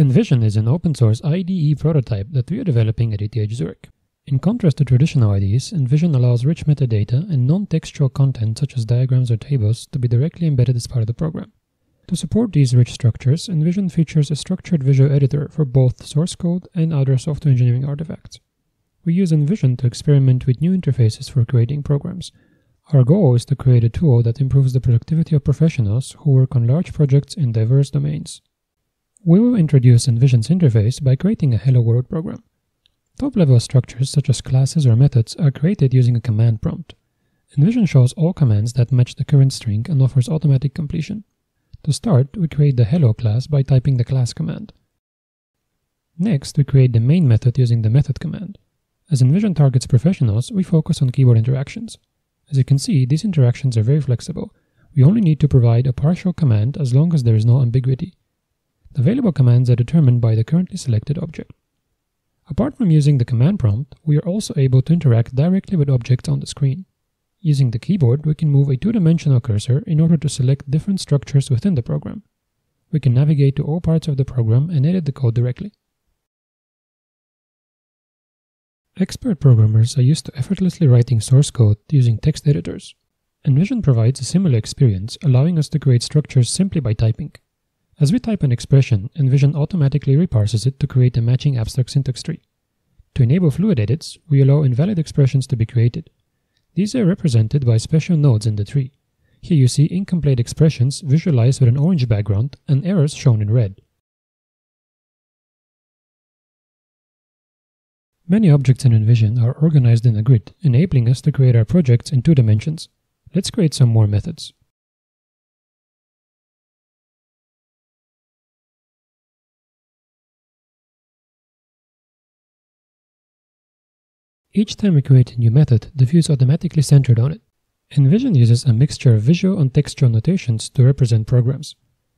Envision is an open source IDE prototype that we are developing at ETH Zurich. In contrast to traditional IDEs, Envision allows rich metadata and non-textual content such as diagrams or tables to be directly embedded as part of the program. To support these rich structures, Envision features a structured visual editor for both source code and other software engineering artifacts. We use Envision to experiment with new interfaces for creating programs. Our goal is to create a tool that improves the productivity of professionals who work on large projects in diverse domains. We will introduce Envision's interface by creating a Hello World program. Top-level structures such as classes or methods are created using a command prompt. Envision shows all commands that match the current string and offers automatic completion. To start, we create the hello class by typing the class command. Next, we create the main method using the method command. As Envision targets professionals, we focus on keyboard interactions. As you can see, these interactions are very flexible. We only need to provide a partial command as long as there is no ambiguity. The available commands are determined by the currently selected object. Apart from using the command prompt, we are also able to interact directly with objects on the screen. Using the keyboard, we can move a two-dimensional cursor in order to select different structures within the program. We can navigate to all parts of the program and edit the code directly. Expert programmers are used to effortlessly writing source code using text editors. Envision provides a similar experience, allowing us to create structures simply by typing. As we type an expression, Envision automatically reparses it to create a matching abstract syntax tree. To enable fluid edits, we allow invalid expressions to be created. These are represented by special nodes in the tree. Here you see incomplete expressions visualized with an orange background and errors shown in red. Many objects in Envision are organized in a grid, enabling us to create our projects in two dimensions. Let's create some more methods. Each time we create a new method, the view is automatically centered on it. Envision uses a mixture of visual and textual notations to represent programs.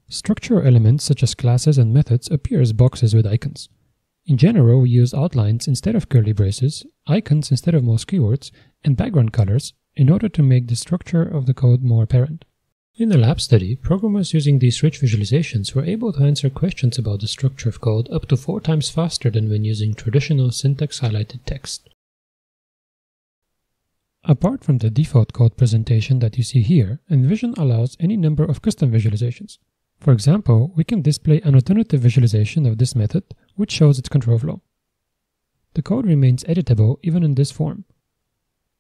Structural elements such as classes and methods appear as boxes with icons. In general, we use outlines instead of curly braces, icons instead of most keywords, and background colors in order to make the structure of the code more apparent. In the lab study, programmers using these rich visualizations were able to answer questions about the structure of code up to four times faster than when using traditional syntax highlighted text. Apart from the default code presentation that you see here, Envision allows any number of custom visualizations. For example, we can display an alternative visualization of this method, which shows its control flow. The code remains editable even in this form.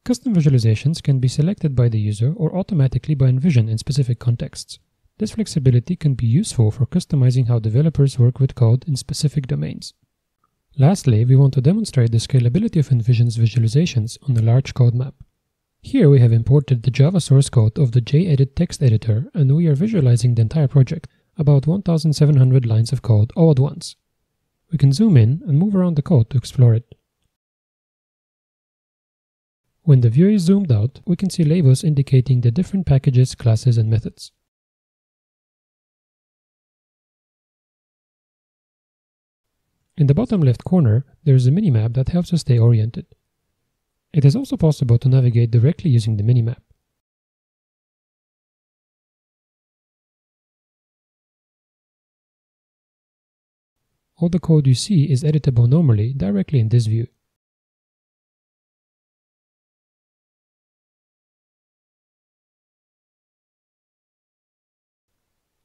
Custom visualizations can be selected by the user or automatically by Envision in specific contexts. This flexibility can be useful for customizing how developers work with code in specific domains. Lastly, we want to demonstrate the scalability of Envision's visualizations on a large code map. Here we have imported the Java source code of the JEdit text editor and we are visualizing the entire project, about 1700 lines of code all at once. We can zoom in and move around the code to explore it. When the view is zoomed out, we can see labels indicating the different packages, classes, and methods. In the bottom left corner, there is a minimap that helps us stay oriented. It is also possible to navigate directly using the minimap. All the code you see is editable normally directly in this view.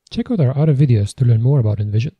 Check out our other videos to learn more about Envision.